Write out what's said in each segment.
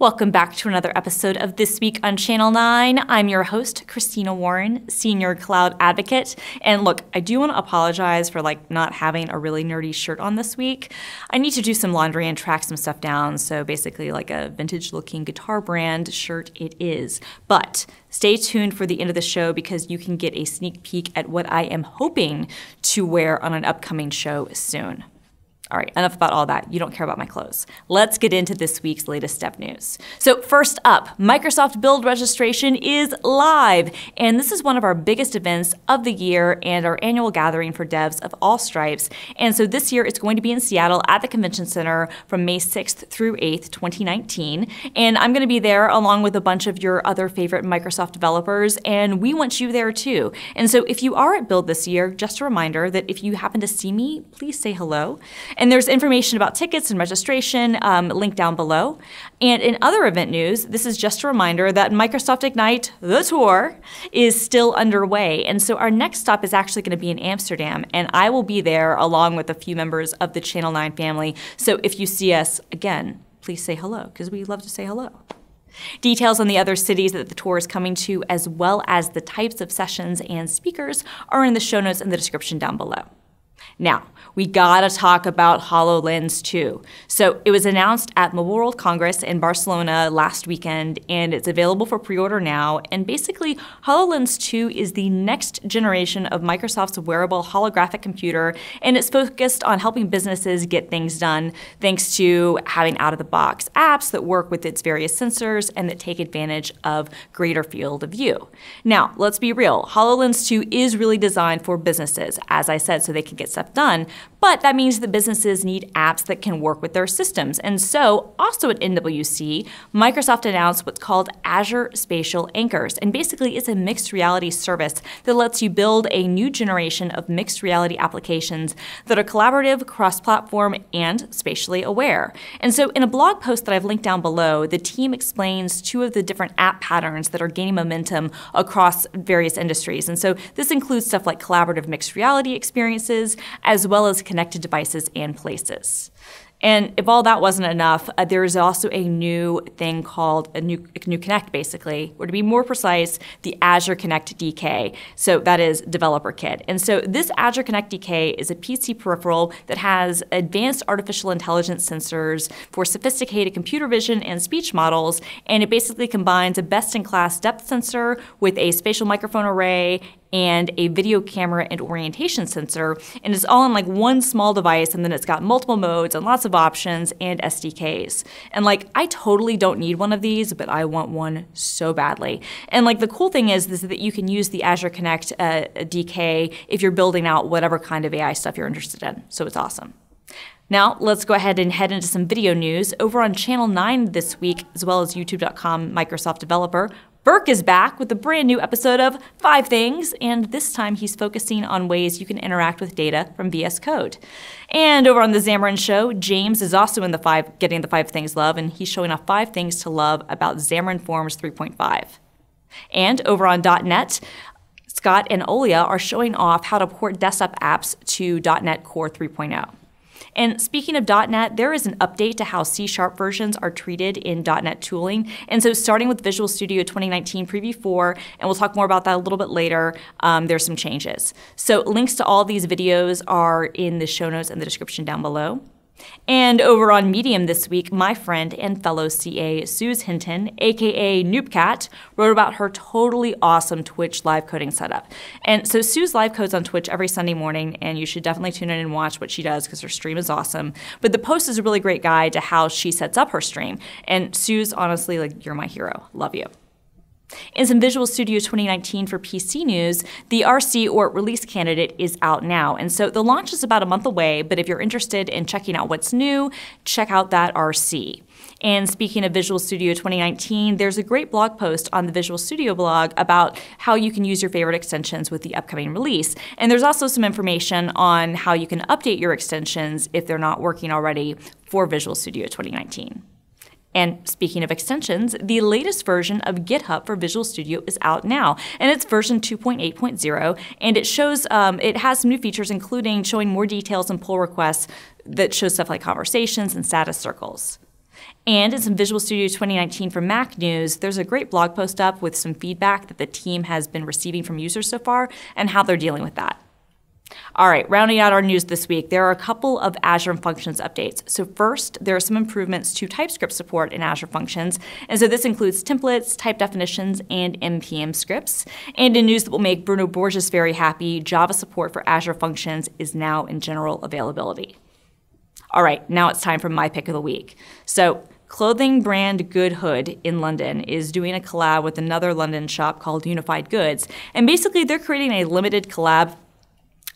Welcome back to another episode of This Week on Channel 9. I'm your host, Christina Warren, Senior Cloud Advocate. And look, I do want to apologize for like not having a really nerdy shirt on this week. I need to do some laundry and track some stuff down, so basically like a vintage looking guitar brand shirt it is. But stay tuned for the end of the show because you can get a sneak peek at what I am hoping to wear on an upcoming show soon. All right, enough about all that. You don't care about my clothes. Let's get into this week's latest dev news. So, first up, Microsoft Build registration is live, and this is one of our biggest events of the year and our annual gathering for devs of all stripes. And so, this year it's going to be in Seattle at the Convention Center from May 6th through 8th, 2019. And I'm going to be there along with a bunch of your other favorite Microsoft developers, and we want you there too. And so, if you are at Build this year, just a reminder that if you happen to see me, please say hello. And there's information about tickets and registration um, linked down below. And in other event news, this is just a reminder that Microsoft Ignite, the tour, is still underway. And so our next stop is actually going to be in Amsterdam, and I will be there along with a few members of the Channel 9 family. So if you see us again, please say hello, because we love to say hello. Details on the other cities that the tour is coming to, as well as the types of sessions and speakers, are in the show notes in the description down below. Now, we gotta talk about HoloLens 2. So it was announced at Mobile World Congress in Barcelona last weekend, and it's available for pre-order now. And basically, HoloLens 2 is the next generation of Microsoft's wearable holographic computer, and it's focused on helping businesses get things done thanks to having out-of-the-box apps that work with its various sensors and that take advantage of greater field of view. Now, let's be real, HoloLens 2 is really designed for businesses, as I said, so they can get stuff done, but that means that businesses need apps that can work with their systems. And so, also at MWC, Microsoft announced what's called Azure Spatial Anchors. And basically, it's a mixed reality service that lets you build a new generation of mixed reality applications that are collaborative, cross platform, and spatially aware. And so, in a blog post that I've linked down below, the team explains two of the different app patterns that are gaining momentum across various industries. And so, this includes stuff like collaborative mixed reality experiences, as well as connected devices and places. And if all that wasn't enough, uh, there is also a new thing called a new, a new Kinect, basically, or to be more precise, the Azure Kinect DK. So that is Developer Kit. And so this Azure Kinect DK is a PC peripheral that has advanced artificial intelligence sensors for sophisticated computer vision and speech models. And it basically combines a best in class depth sensor with a spatial microphone array and a video camera and orientation sensor. And it's all in like one small device, and then it's got multiple modes and lots of options and SDKs. And like, I totally don't need one of these, but I want one so badly. And like, the cool thing is, is that you can use the Azure Kinect uh, DK if you're building out whatever kind of AI stuff you're interested in. So it's awesome. Now, let's go ahead and head into some video news. Over on Channel 9 this week, as well as YouTube.com Microsoft Developer, Burke is back with a brand new episode of Five Things, and this time he's focusing on ways you can interact with data from VS Code. And over on the Xamarin Show, James is also in the five, getting the Five Things love, and he's showing off five things to love about Xamarin Forms 3.5. And over on .NET, Scott and Olia are showing off how to port desktop apps to .NET Core 3.0. And speaking of .NET, there is an update to how C-sharp versions are treated in .NET tooling. And so starting with Visual Studio 2019 Preview 4, and we'll talk more about that a little bit later, um, there's some changes. So links to all these videos are in the show notes and the description down below. And over on Medium this week, my friend and fellow CA Suz Hinton, aka noopkat, wrote about her totally awesome Twitch live coding setup. And so Suz live codes on Twitch every Sunday morning, and you should definitely tune in and watch what she does because her stream is awesome. But the post is a really great guide to how she sets up her stream. And Suz, honestly, like you're my hero. Love you. In some Visual Studio 2019 for PC news, the RC or release candidate is out now. And so the launch is about a month away, but if you're interested in checking out what's new, check out that RC. And speaking of Visual Studio 2019, there's a great blog post on the Visual Studio blog about how you can use your favorite extensions with the upcoming release. And there's also some information on how you can update your extensions if they're not working already for Visual Studio 2019. And speaking of extensions, the latest version of GitHub for Visual Studio is out now, and it's version 2.8.0, and it shows um, it has some new features, including showing more details and pull requests that show stuff like conversations and status circles. And in some Visual Studio 2019 for Mac News, there's a great blog post up with some feedback that the team has been receiving from users so far and how they're dealing with that. All right, rounding out our news this week, there are a couple of Azure Functions updates. So first, there are some improvements to TypeScript support in Azure Functions, and so this includes templates, type definitions, and NPM scripts. And in news that will make Bruno Borges very happy, Java support for Azure Functions is now in general availability. All right, now it's time for my pick of the week. So Clothing brand Goodhood in London is doing a collab with another London shop called Unified Goods. And basically, they're creating a limited collab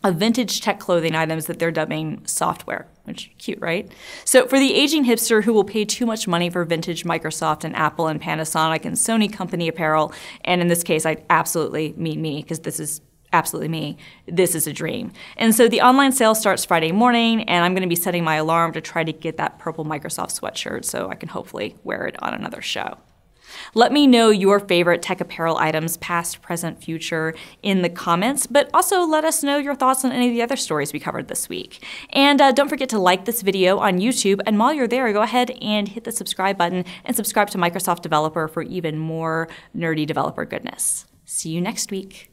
of vintage tech clothing items that they're dubbing software, which cute, right? So for the aging hipster who will pay too much money for vintage Microsoft and Apple and Panasonic and Sony company apparel, and in this case, I absolutely mean me because this is absolutely me. This is a dream. And so the online sale starts Friday morning, and I'm going to be setting my alarm to try to get that purple Microsoft sweatshirt so I can hopefully wear it on another show. Let me know your favorite tech apparel items, past, present, future, in the comments, but also let us know your thoughts on any of the other stories we covered this week. And uh, don't forget to like this video on YouTube, and while you're there, go ahead and hit the subscribe button and subscribe to Microsoft Developer for even more nerdy developer goodness. See you next week.